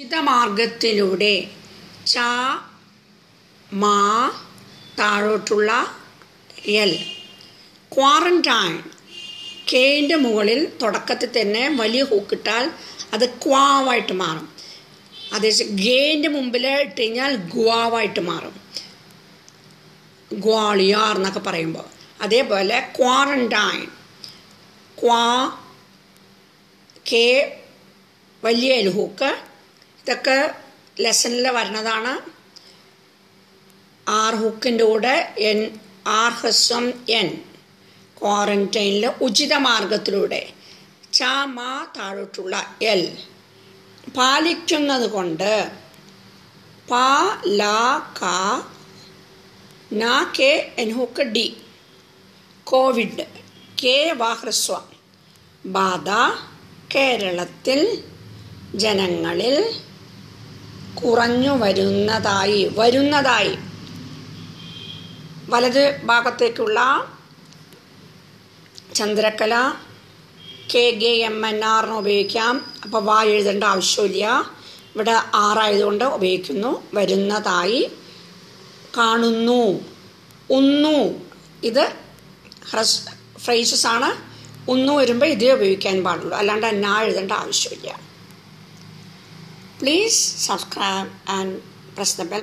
മാർഗത്തിലൂടെ ച മാ താഴോട്ടുള്ള എൽ. ക്വാറന്റൈൻ. കേന്റെ മുകളിൽ തുടക്കത്തിൽ തന്നെ വലിയ ഹൂക്കിട്ടാൽ അത് ക്വാവായിട്ട് മാറും. അതേ ഗേന്റെ മുമ്പിൽ ഇട്ട് കഴിഞ്ഞാൽ ഗുവാവായിട്ട് മാറും. ഗ്വാളിയാർ എന്നൊക്കെ പറയുമ്പോൾ അതേപോലെ ക്വാറന്റൈൻ. ക്വാ കെ വലിയ എൽഹൂക്ക് ഇതൊക്കെ ലെസണിൽ വരുന്നതാണ് ആർ ഹുക്കിന്റെ കൂടെ എൻ ആർ ഹസ്വം എൻ ക്വാറന്റൈനിൽ ഉചിത മാർഗത്തിലൂടെ ച മാ താഴോട്ടുള്ള എൽ പാലിക്കുന്നത് കൊണ്ട് പ ല ക ന കെ എൻഹുക്ക് ഡി കോവിഡ് കെ വാഹ്രസ്വ ബാധ കേരളത്തിൽ ജനങ്ങളിൽ കുറഞ്ഞു വരുന്നതായി വരുന്നതായി. വലത് ഭാഗത്തേക്കുള്ള ചന്ദ്രക്കല കെ ഗെ എം എൻ ആറിന് ഉപയോഗിക്കാം. അപ്പോൾ വാ എഴുതേണ്ട ആവശ്യമില്ല. ഇവിടെ ആറായതുകൊണ്ട് ഉപയോഗിക്കുന്നു. വരുന്നതായി. കാണുന്നു. ഉന്നു. ഇത് ഹ്രസ് ഫ്രൈസസ് ആണ്. ഉന്നു വരുമ്പോൾ ഇതേ ഉപയോഗിക്കാൻ പാടുള്ളൂ. അല്ലാണ്ട് എന്നാ എഴുതേണ്ട ആവശ്യമില്ല. Please subscribe and press the bell